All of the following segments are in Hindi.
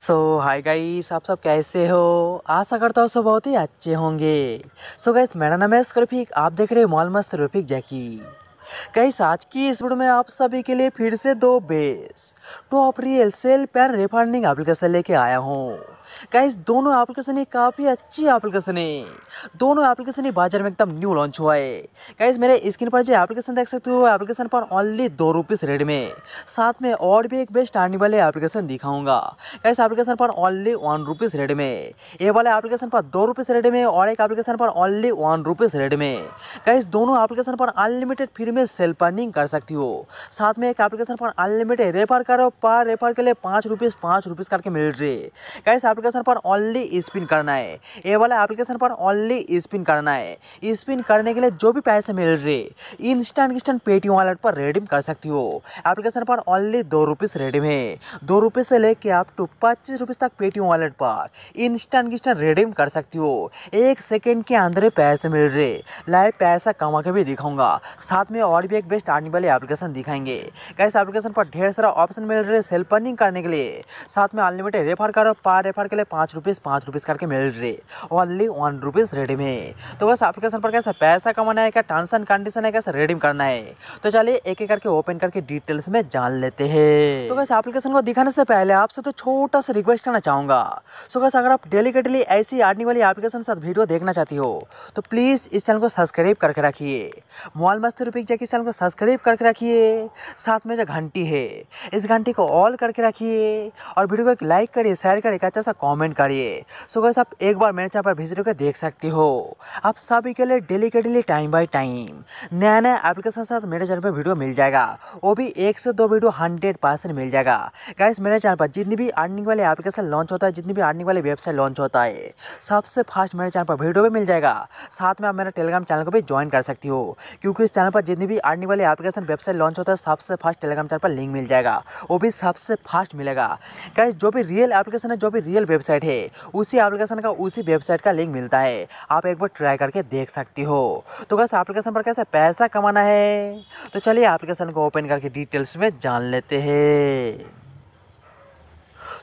सो हाय गाइस आप सब कैसे हो? आशा करता हूँ सब बहुत ही अच्छे होंगे। सो गाइस मेरा नाम है रफीक आप देख रहे हो मॉल मस्त रफीक जैकी। गाइस आज की इस वीडियो में आप सभी के लिए फिर से दो best top real cell pan refunding application लेके आया हूँ। गाइस दोनों एप्लीकेशन ही काफ़ी अच्छी एप्लीकेशन है दोनों एप्लीकेशन ही बाज़ार में एकदम न्यू लॉन्च हुआ है गाइस मेरे स्क्रीन पर जो एप्लीकेशन देख सकते हो एप्लीकेशन पर ओनली दो रुपीज़ रेट में साथ में और भी एक बेस्ट आने वाले एप्लीकेशन दिखाऊँगा गाइस एप्लीकेशन पर ओनली वन रुपीज़ रेट में ये वाले एप्लीकेशन पर दो रुपीज़ रेट में और एक एप्लीकेशन पर ओनली वन रुपीज़ रेट में गाइस दोनों एप्लीकेशन पर अनलिमिटेड फ्री में सेल्फ अर्निंग कर सकती हो साथ में एक एप्लीकेशन पर अनलिमिटेड रेफर करो पर रेफर के लिए पाँच रुपीज़ पाँच रुपीज़ करके मिल रही है गाइस एप्लीकेशन पर ओनली स्पिन करना है। ये वाला एप्लीकेशन पर ओनली स्पिन करना है। स्पिन करने के लिए जो भी पैसे मिल रहे इंस्टेंट इंस्टेंट पेटीएम वॉलेट पर रेडीम कर सकती हो। एप्लीकेशन पर ओनली दो रुपीज़ रेडीम है। दो रुपये से लेके आप टू पच्चीस रुपीज़ तक पेटीएम वॉलेट पर इंस्टेंट इंस्टेंट रेडीम कर सकती हो। एक सेकेंड के अंदर पैसे मिल रहे। लाइव पैसा कमा के भी दिखाऊँगा। साथ में और भी एक बेस्ट आने वाले एप्लीकेशन दिखाएँगे। कैसे एप्लीकेशन पर ढेर सारा ऑप्शन मिल रहे सेल्फ अर्निंग करने के लिए। साथ में अनलिमिटेड रेफर करो पार रेफर के लिए पाँच रुपीज़ पाँच रुपीज़ करके मिल रहे। ओनली वन रुपीज़ रेडीम है तो बस एप्लीकेशन पर कैसा पैसा कमाना है, क्या टर्म्स एंड कंडीशन है, कैसे रेडीम करना है? तो चलिए एक एक करके ओपन करके डिटेल्स में जान लेते हैं। तो कैसे एप्लीकेशन को दिखाने से पहले आपसे तो छोटा सा रिक्वेस्ट करना चाहूँगा। सो कैसे अगर आप डेली के डेली ऐसी आने वाली एप्लीकेशन साथ वीडियो देखना चाहती हो तो प्लीज़ इस चैनल को सब्सक्राइब करके रखिए। मोबाइल मस्ती रुपये जाके इस चैनल को सब्सक्राइब करके रखिए। साथ में जो घंटी है, इस घंटी को ऑल करके रखिए। और वीडियो को एक लाइक करिए शेयर करिए अच्छा सा कमेंट करिए। सो गैस आप एक बार मेरे चैनल पर विज़िट होकर देख सकते हो। आप सभी के लिए डेली के डेली टाइम बाई टाइम नया नया एप्लीकेशन साथ मेरे चैनल पर वीडियो मिल जाएगा। वो भी एक से दो वीडियो हंड्रेड परसेंट मिल जाएगा। गैस मेरे चैनल पर जितनी भी अर्निंग वाले एप्लीकेशन लॉन्च होता है, जितनी भी अर्निंग वाले वेबसाइट लॉन्च होता है, सबसे फास्ट मेरे चैनल पर वीडियो भी मिल जाएगा। साथ में आप मेरा टेलीग्राम चैनल को भी ज्वाइन कर सकती हो। क्योंकि इस चैनल पर जितनी भी अर्निंग वाले एप्लीकेशन वेबसाइट लॉन्च होता है, सबसे फास्ट टेलीग्राम चैनल पर लिंक मिल जाएगा। वो भी सबसे फास्ट मिलेगा। गैस जो भी रियल एप्लीकेशन है, जो भी रियल वेबसाइट है। उसी एप्लीकेशन का, उसी वेबसाइट का लिंक मिलता है। आप एक बार ट्राई करके देख सकती हो। तो कैसे एप्लीकेशन पर कैसे पैसा कमाना है? तो चलिए एप्लीकेशन को ओपन करके डिटेल्स में जान लेते हैं।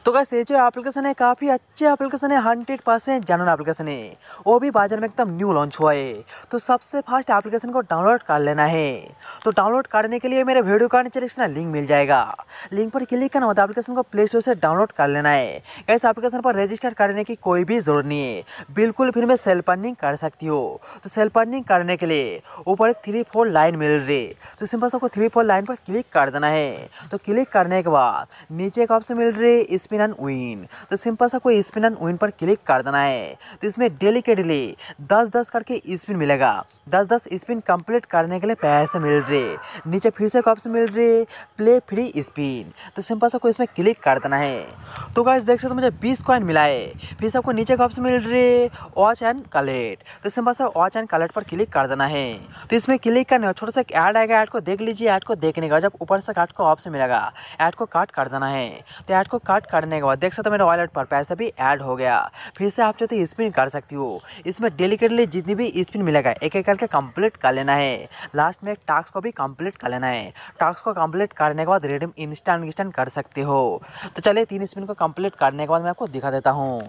तो कैसे ये जो एप्लीकेशन है काफ़ी अच्छे एप्लीकेशन है हंड्रेड परसेंट जनरल एप्लीकेशन है वो भी बाज़ार में एकदम न्यू लॉन्च हुआ है। तो सबसे फास्ट एप्लीकेशन को डाउनलोड कर लेना है। तो डाउनलोड करने के लिए मेरे वीडियो का नीचे लिखना लिंक मिल जाएगा। लिंक पर क्लिक करना होता है एप्लीकेशन को प्ले स्टोर से डाउनलोड कर लेना है। कैसे एप्लीकेशन पर रजिस्टर करने की कोई भी ज़रूरत नहीं है। बिल्कुल फिर मैं सेल्फ अर्निंग कर सकती हो। तो सेल्फ अर्निंग करने के लिए ऊपर एक थ्री फोर लाइन मिल रही तो सिंपल सबको थ्री फोर लाइन पर क्लिक कर देना है। तो क्लिक करने के बाद नीचे एक ऑप्शन मिल रही इसमें स्पिन एंड विन तो सिंपल सा कोई स्पिन एंड विन पर क्लिक कर देना है। तो इसमें डेली के डेली दस दस करके स्पिन मिलेगा। दस दस स्पिन कंप्लीट करने के लिए पैसे मिल रहे। नीचे फिर से ऑप्शन मिल रहे। Play free spin. तो सिंपल सा कोई इसमें क्लिक कर देना है। तो गाइस, देख सकते मुझे बीस कॉइन मिला है। फिर से आपको नीचे का ऑप्शन मिल रहे। Watch and collect. तो सिंपल सा वॉच एंड कलेक्ट पर क्लिक कर देना है। तो इसमें क्लिक करने छोटा सा ऐड आएगा। ऐड को देख लीजिए। ऐड को देखने का जब ऊपर से काट को ऑप्शन मिलेगा। ऐड को काट कर देना है। तो ऐड को काट करने के बाद, देख सकते हो मेरे वॉलेट पर पैसा भी ऐड हो गया। फिर से आप जो तो स्पिन कर सकती हो। इसमें डेलीकेटली जितनी भी स्पिन मिलेगा एक एक करके कंप्लीट कर लेना है। लास्ट में एक टास्क को भी कंप्लीट कर लेना है। टास्क को कंप्लीट करने के बाद रेडीम इंस्टेंट इंस्टेंट कर सकते हो। तो चलिए तीन स्पिन को कंप्लीट करने के बाद मैं आपको दिखा देता हूँ।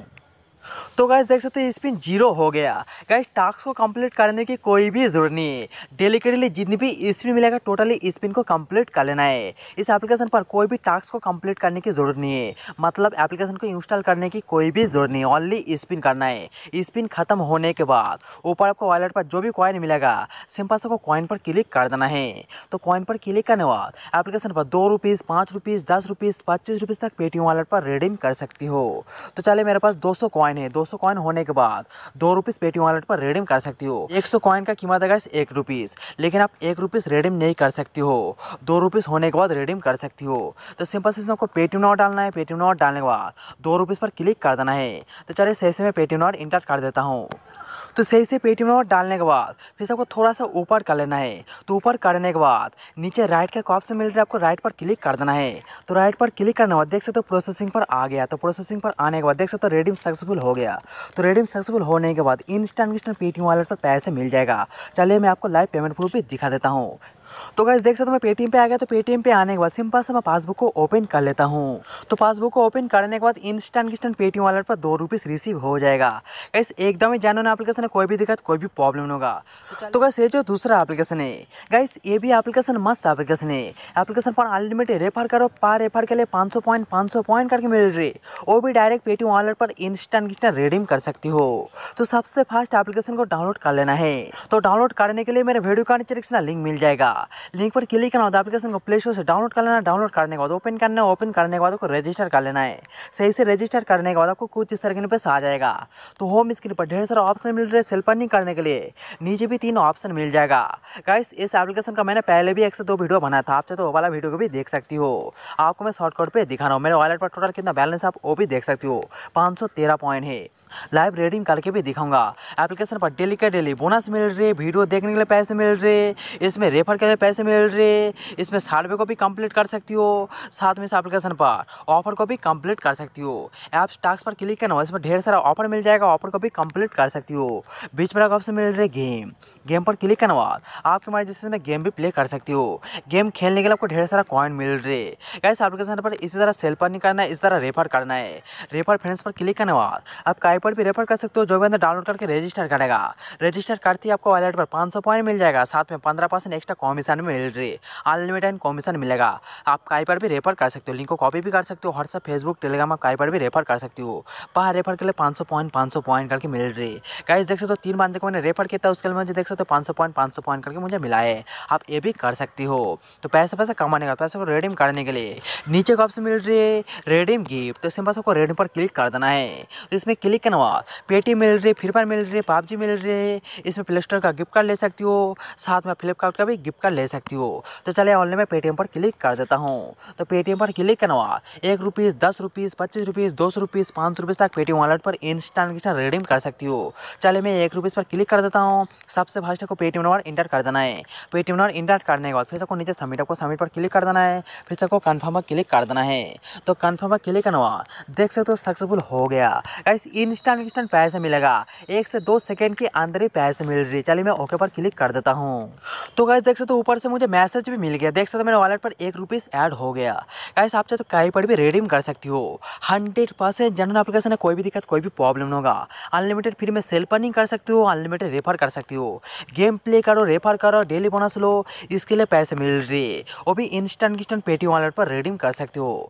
तो गैस देख सकते हैं स्पिन ज़ीरो हो गया। गैस टास्क को कंप्लीट करने की कोई भी ज़रूरत नहीं है। डेली के डेली जितनी भी स्पिन मिलेगा टोटली स्पिन को कंप्लीट कर लेना है। इस एप्लीकेशन पर कोई भी टास्क को कंप्लीट करने की ज़रूरत नहीं है। मतलब एप्लीकेशन को इंस्टॉल करने की कोई भी ज़रूरत नहीं ओनली स्पिन करना है। स्पिन खत्म होने के बाद ऊपर आपको वॉलेट पर जो भी कॉइन मिलेगा सिंपल से कॉइन पर क्लिक कर देना है। तो कॉइन पर क्लिक करने बाद एप्लीकेशन पर दो रुपीज़ पाँच रुपीज़ दस रुपीज़ पच्चीस रुपीज़ तक पेटीएम वॉलेट पर रिडीम कर सकती हो। तो चले मेरे पास दो सौ कॉइन है, दो सौ कॉइन होने के बाद दो रुपीस पेटीएम वॉलेट पर रिडीम कर सकती हो। एक सौ कॉइन का कीमत है एक रुपीज़ लेकिन आप एक रुपीज़ रिडीम नहीं कर सकती हो। दो रुपीज़ होने के बाद रिडीम कर सकती हो। तो सिंपल से इसमें आपको पेटीएम नोट डालना है, पेटीएम नोट डालने के बाद दो रुपीज़ पर क्लिक कर देना है। तो चलिए सही से मैं पेटीएम नोट इंटर कर देता हूँ। तो सही से पेटीएम नंबर डालने के बाद फिर से सबको थोड़ा सा ऊपर कर लेना है। तो ऊपर करने के बाद नीचे राइट का ऑप्शन मिल रहा है आपको राइट पर क्लिक कर देना है। तो राइट पर क्लिक करने के बाद देख सकते हो प्रोसेसिंग पर आ गया। तो प्रोसेसिंग पर आने के बाद देख सकते हो रेडीम सक्सेसफुल हो गया। तो रेडीम सक्सेसफुल होने के बाद इंस्टेंट इंस्टेंट पेटीएम वॉलेट पर पैसे मिल जाएगा। चलिए मैं आपको लाइव पेमेंट प्रूफ भी दिखा देता हूँ। तो गाइस देख सकते हो मैं पेटीएम पे आ गया तो पेटीएम पे आने के बाद सिंपल से मैं पासबुक को ओपन कर लेता हूँ। तो पासबुक को ओपन करने के बाद इंस्टेंट इंस्टेंट पेटीएम वॉलेट पर दो रुपीस रिसीव हो जाएगा। गाइस एकदम ही जानना एप्लीकेशन है कोई भी दिक्कत कोई भी प्रॉब्लम नहीं होगा। तो गाइस ये जो दूसरा एप्लीकेशन है गाइस ये भी एप्लीकेशन मस्त एप्लीकेशन है। एप्लीकेशन पर अनलिमिटेड रेफर करो पर रेफर के लिए 500 पॉइंट 500 पॉइंट करके मिल रही वो भी डायरेक्ट पेटीएम वॉलेट पर इंस्टेंट इंस्टेंट रिडीम कर सकती हो। तो सबसे फास्ट एप्लीकेशन को डाउनलोड कर लेना है। तो डाउनलोड करने के लिए मेरे वीडियो का नीचे लिंक मिल जाएगा। लिंक पर क्लिक करना होता है एप्लीकेशन को प्ले स्टोर से डाउनलोड कर लेना डाउनलोड करने के बाद ओपन करना है ओपन करने के बाद आपको रजिस्टर कर लेना है। सही से रजिस्टर करने के बाद आपको कुछ इस तरह के आ जाएगा। तो होम स्क्रीन पर ढेर सारा ऑप्शन मिल रहे हैं सेल्फ अर्निंग करने के लिए। नीचे भी तीन ऑप्शन मिल जाएगा। गाइस इस एप्लीकेशन का मैंने पहले भी एक से दो वीडियो बनाया था, आप चाहे तो वो वाला वीडियो को भी देख सकती हो। आपको मैं शॉर्टकट पर दिखा रहा हूँ। मेरे वॉलेट पर टोटल कितना बैलेंस आप वो भी देख सकती हो। पाँच पॉइंट है। लाइव रेडिंग करके भी दिखाऊँगा। एप्लीकेशन पर डेली का डेली बोनस मिल रहे वीडियो देखने के लिए पैसे मिल रहे, इसमें रेफर के लिए पैसे मिल रहे, इसमें सर्वे को भी कंप्लीट कर सकती हो, साथ में इस एप्लीकेशन पर ऑफ़र को भी कंप्लीट कर सकती हो। ऐप्स टास्क पर क्लिक करना इसमें ढेर सारा ऑफ़र मिल जाएगा ऑफ़र को भी कंप्लीट कर सकती हो। बीच में ऑप्शन मिल रहे गेम गेम पर क्लिक करना बाद आपके मर्ज़ी से में गेम भी प्ले कर सकती हो। गेम खेलने के लिए आपको ढेर सारा कॉइन मिल रहे। कैसे एप्लीकेशन पर इसी तरह सेल पर नहीं करना है, इस तरह रेफर करना है। रेफर फ्रेंड्स पर क्लिक करने बाद आप काई पर भी रेफर कर सकते हो, जो अंदर डाउनलोड करके रजिस्टर करेगा। रजिस्टर करते ही, आपको वॉलेट पर पाँच सौ पॉइंट मिल जाएगा, साथ में पंद्रह परसेंट एक्स्ट्रा कमीशन मिल रही अनलिमिटेड कमीशन मिलेगा। आप काई पर भी रेफर कर सकते हो लिंक को कॉपी भी कर सकते हो व्हाट्सअप फेसबुक टेलीग्राम आप काई पर भी रेफर कर सकते हो। पर रेफर के लिए पाँच सौ पॉइंट पाँच सौ पॉइंट करके मिल रही है। गाइस देख सकते हो, तीन बार देखो मैंने रेफर किया था, उसके लिए मुझे देख सकते हो, पाँच सौ पॉइंट पाँच सौ पॉइंट करके मुझे मिला है। आप ये भी कर सकती हो। तो पैसे पैसे कमाने का, पैसे को रेडीम करने के लिए। नीचे को आपसे मिल रही है रेडीम गिफ्ट तो सिंपल आपको रेडीम पर क्लिक कर देना है। तो इसमें क्लिक करना पेटीएम मिल रही, फ्री फायर मिल रही पबजी मिल रही, इसमें प्ले स्टोर का गिफ्ट कार्ड ले सकती हो, साथ में फ्लिपकार्ट का भी गिफ्ट कार्ड ले सकती हो। तो चलिए ऑनलाइन में पेटीएम पर क्लिक कर देता हूँ। तो पेटीएम पर क्लिक करना एक रुपीज़ दस रुपीज़ पच्चीस रुपीज़ दो सौ रुपीज़ पाँच सौ रुपीज़ तक पेटीएम वॉलेट पर इंस्टेंट रेडीम कर सकती हो। चलिए मैं एक रुपीज़ पर क्लिक कर देता हूँ। सबसे फ़र्स्ट को पेटीएम नंबर इंटर कर देना है। पेटीएम नंबर इंटर करने के बाद फिर सबको नीचे सबमिट आपको सबमिट पर क्लिक कर देना है। फिर सबको कन्फर्म पर क्लिक कर देना है। तो कन्फर्म पर क्लिक करना देख सकते हो सक्सेसफुल हो गया। इंस्टेंट इंस्टेंट पैसे मिलेगा। एक से दो सेकेंड के अंदर ही पैसे मिल रही है। चलिए मैं ओके पर क्लिक कर देता हूँ। तो गैस देख सकते हो ऊपर से मुझे मैसेज भी मिल गया। देख सकते मेरे वॉलेट पर एक रुपीज़ ऐड हो गया। गैस आप चाहे तो कहीं पर भी रेडीम कर सकती हो। हंड्रेड परसेंट जनरल एप्लीकेशन है, कोई भी दिक्कत, कोई भी प्रॉब्लम होगा। अनलिमिटेड फ्री में सेल पर नहीं कर सकती हो अनलिमिटेड रेफर कर सकती हो। गेम प्ले करो रेफर करो डेली बोनस लो, इसके लिए पैसे मिल रही वो भी इंस्टेंट इंस्टेंट पेटीएम वॉलेट पर रेडीम कर सकते हो।